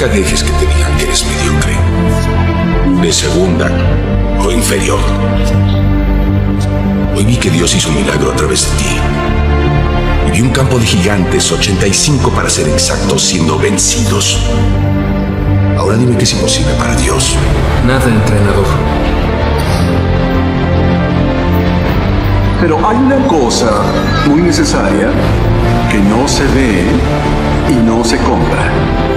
Nunca dejes que te digan que eres mediocre, de segunda o inferior. Hoy vi que Dios hizo un milagro a través de ti. Y vi un campo de gigantes, 85 para ser exactos, siendo vencidos. Ahora dime que es imposible para Dios. Nada, entrenador. Pero hay una cosa muy necesaria que no se ve y no se compra.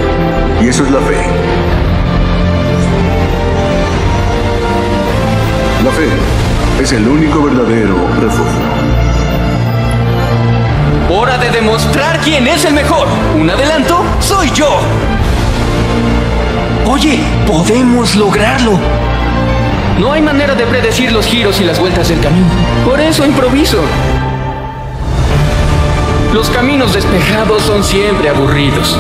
Y eso es la fe. La fe es el único verdadero refugio. Hora de demostrar quién es el mejor. Un adelanto, soy yo. Oye, podemos lograrlo. No hay manera de predecir los giros y las vueltas del camino. Por eso improviso. Los caminos despejados son siempre aburridos.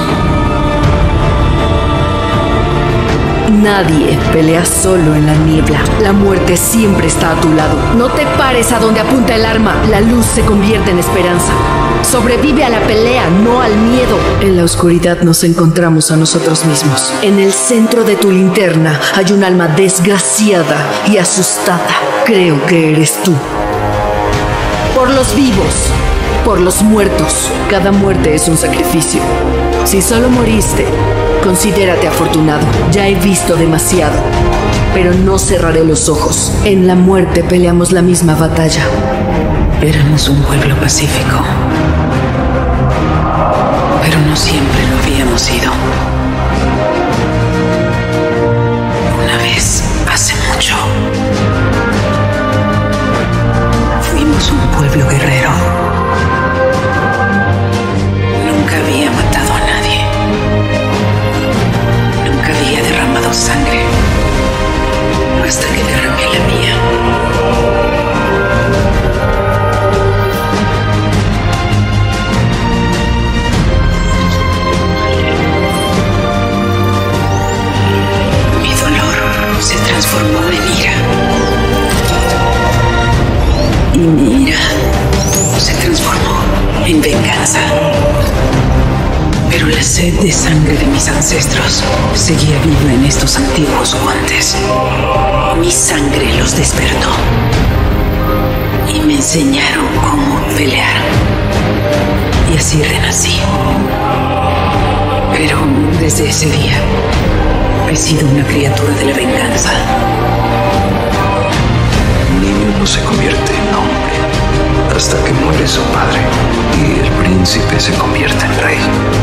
Nadie pelea solo en la niebla. La muerte siempre está a tu lado. No te pares a donde apunta el arma. La luz se convierte en esperanza. Sobrevive a la pelea, no al miedo. En la oscuridad nos encontramos a nosotros mismos. En el centro de tu linterna hay un alma desgraciada y asustada. Creo que eres tú. Por los vivos, por los muertos. Cada muerte es un sacrificio. Si solo moriste, considérate afortunado. Ya he visto demasiado. Pero no cerraré los ojos. En la muerte peleamos la misma batalla. Éramos un pueblo pacífico. Pero no siempre lo habíamos sido. Una vez, Y mi ira se transformó en venganza. Pero la sed de sangre de mis ancestros seguía viva en estos antiguos guantes. Mi sangre los despertó. Y me enseñaron cómo pelear. Y así renací. Pero desde ese día he sido una criatura de la venganza. Niño no se convierte su padre y el príncipe se convierte en rey.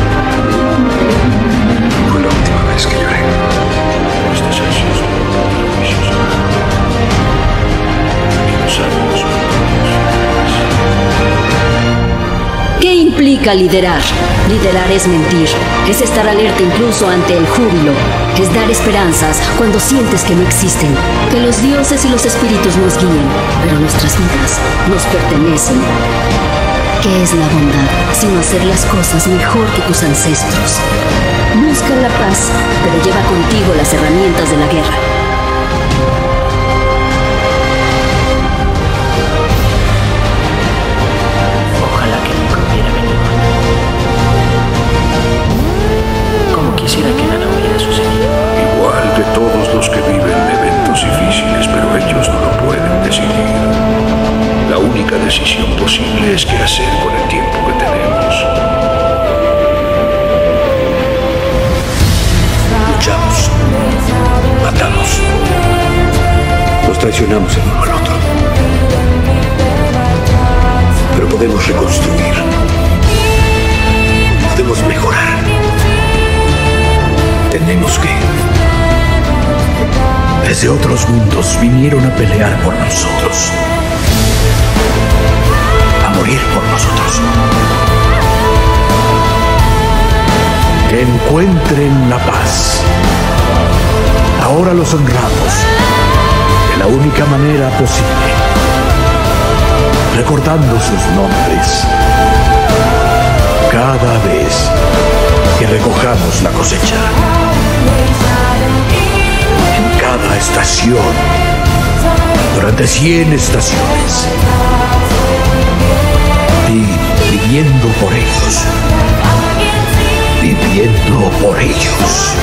Implica liderar? Liderar es mentir, es estar alerta incluso ante el júbilo, es dar esperanzas cuando sientes que no existen, que los dioses y los espíritus nos guíen, pero nuestras vidas nos pertenecen. ¿Qué es la bondad sino hacer las cosas mejor que tus ancestros? Busca la paz, pero lleva contigo las herramientas de la guerra. Única decisión posible es qué hacer con el tiempo que tenemos. Luchamos. Matamos. Nos traicionamos el uno al otro. Pero podemos reconstruir. Podemos mejorar. Tenemos que. Desde otros mundos vinieron a pelear por nosotros. Morir por nosotros. Que encuentren la paz. Ahora los honramos de la única manera posible. Recordando sus nombres. Cada vez que recojamos la cosecha. En cada estación. Durante 100 estaciones. Viviendo por ellos. Viviendo por ellos.